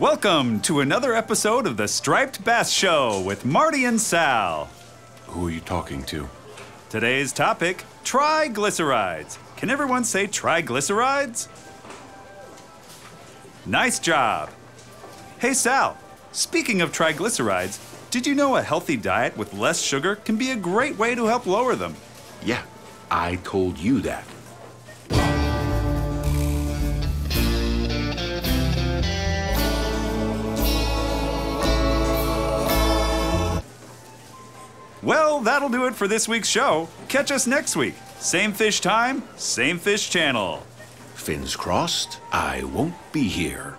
Welcome to another episode of the Striped Bass Show with Marty and Sal. Who are you talking to? Today's topic triglycerides. Can everyone say triglycerides? Nice job. Hey, Sal, speaking of triglycerides, did you know a healthy diet with less sugar can be a great way to help lower them? Yeah, I told you that. Well, that'll do it for this week's show. Catch us next week. Same fish time, same fish channel. Fins crossed, I won't be here.